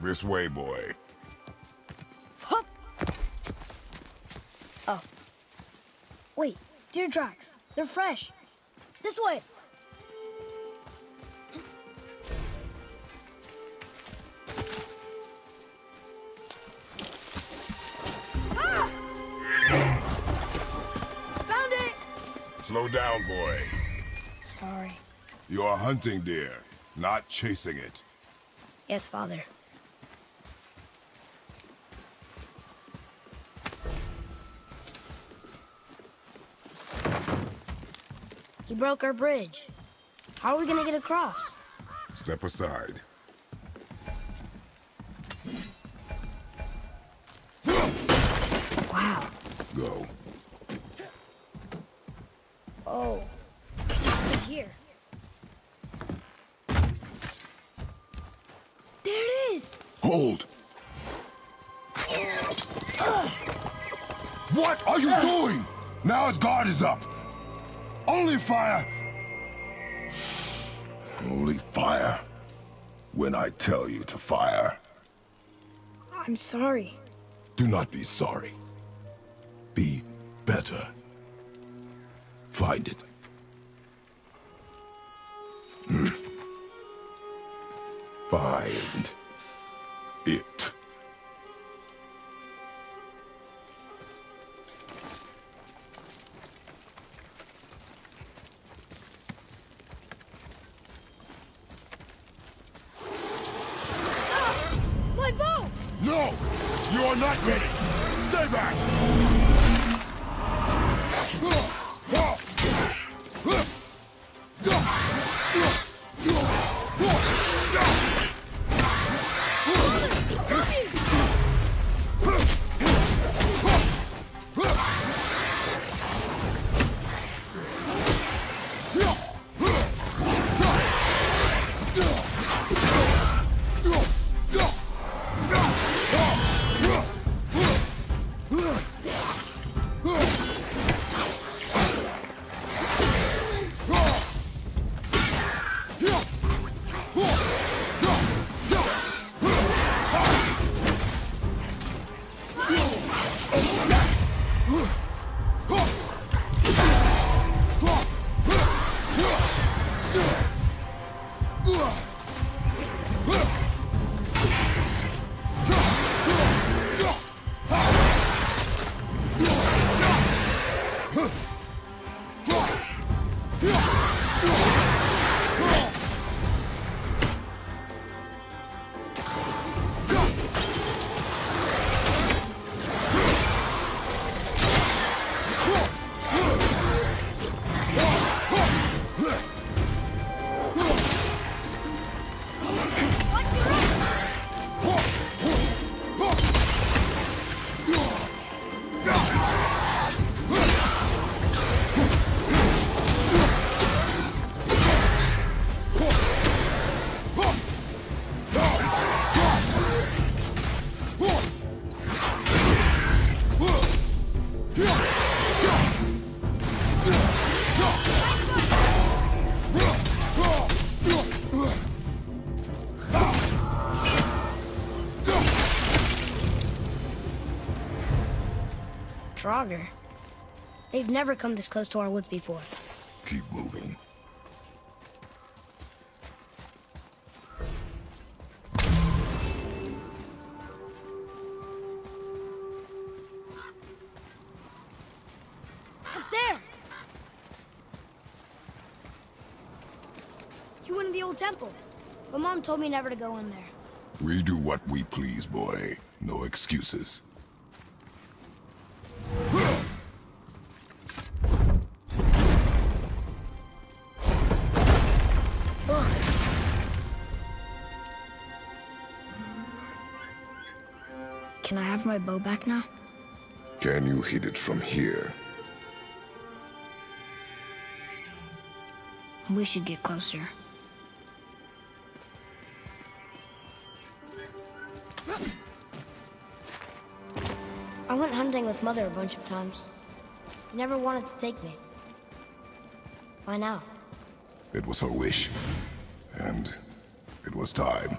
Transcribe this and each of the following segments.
This way, boy. Hup! Oh. Wait, deer tracks. They're fresh. This way. Ah! Found it! Slow down, boy. Sorry. You are hunting deer, not chasing it. Yes, father. Broke our bridge. How are we gonna get across? Step aside. Wow. Go. Oh. Here. There it is! Hold! What are you doing? Now his guard is up. Only fire. Only fire. When I tell you to fire. I'm sorry. Do not be sorry. Be better. Find it. Hmm. Find it. You are not ready! Stay back! Draugr. They've never come this close to our woods before. Keep moving. Up there! You went in the old temple. But Mom told me never to go in there. We do what we please, boy. No excuses. Can I have my bow back now? Can you hit it from here? We should get closer. I went hunting with Mother a bunch of times. Never wanted to take me. Why now? It was her wish. And it was time.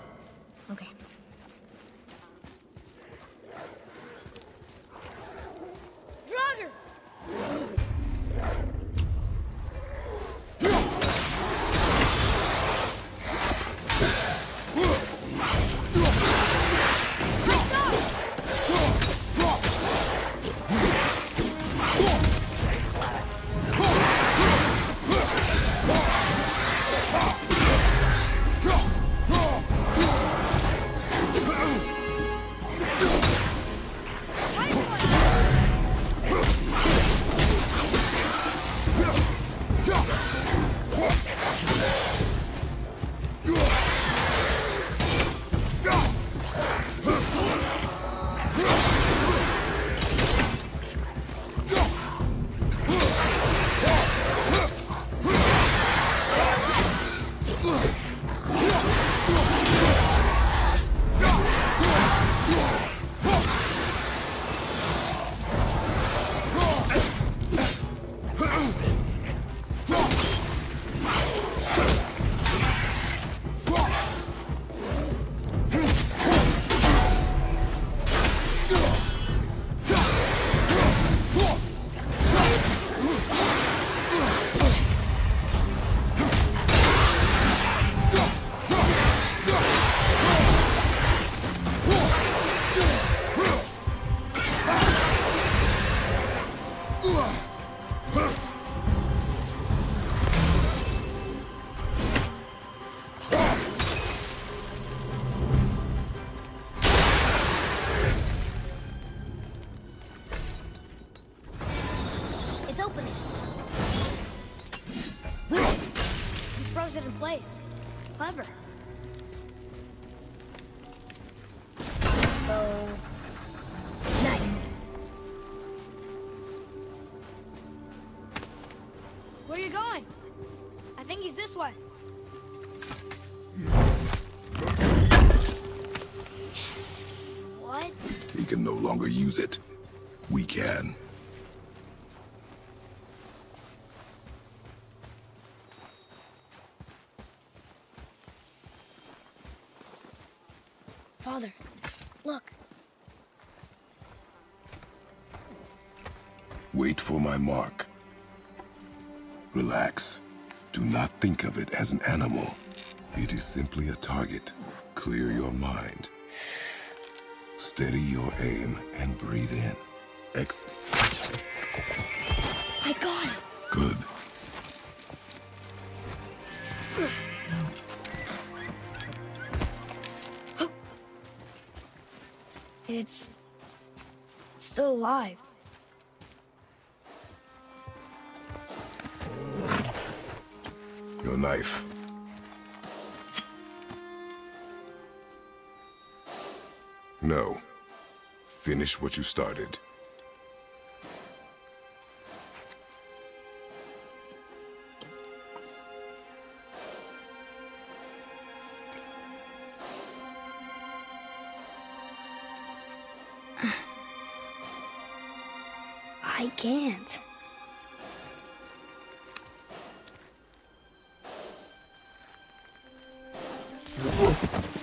It's opening. He froze it in place. Clever. So... Nice. Where are you going? I think he's this way. What? He can no longer use it. We can. Father, look. Wait for my mark. Relax. Do not think of it as an animal. It is simply a target. Clear your mind. Steady your aim and breathe in. Ex- still alive. Your knife. No. Finish what you started. I can't. I